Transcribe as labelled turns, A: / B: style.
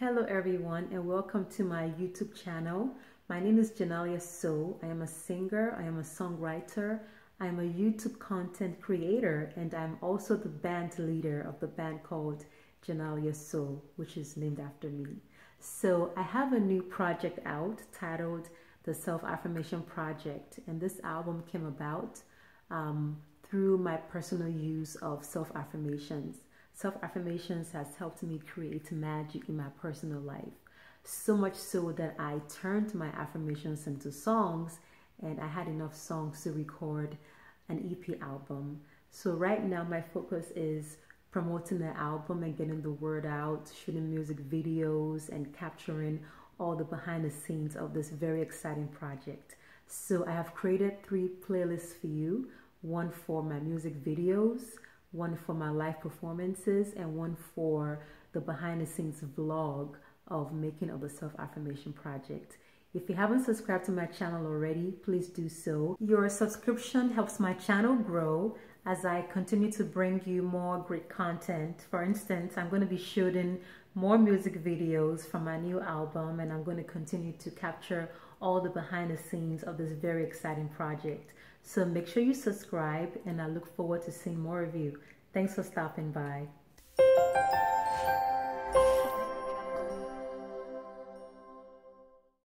A: Hello everyone and welcome to my YouTube channel. My name is JaneliaSoul. I am a singer, I am a songwriter, I am a YouTube content creator and I'm also the band leader of the band called JaneliaSoul, which is named after me. So I have a new project out titled The Self Affirmation Project and this album came about um, through my personal use of self affirmations. Self affirmations has helped me create magic in my personal life. So much so that I turned my affirmations into songs and I had enough songs to record an EP album. So, right now, my focus is promoting the album and getting the word out, shooting music videos, and capturing all the behind the scenes of this very exciting project. So, I have created three playlists for you one for my music videos, one for my live performances, and one for the behind the scenes vlog of making of the self affirmation project. If you haven't subscribed to my channel already, please do so. Your subscription helps my channel grow as I continue to bring you more great content. For instance, I'm going to be shooting more music videos from my new album and I'm going to continue to capture all the behind the scenes of this very exciting project. So make sure you subscribe and I look forward to seeing more of you. Thanks for stopping by.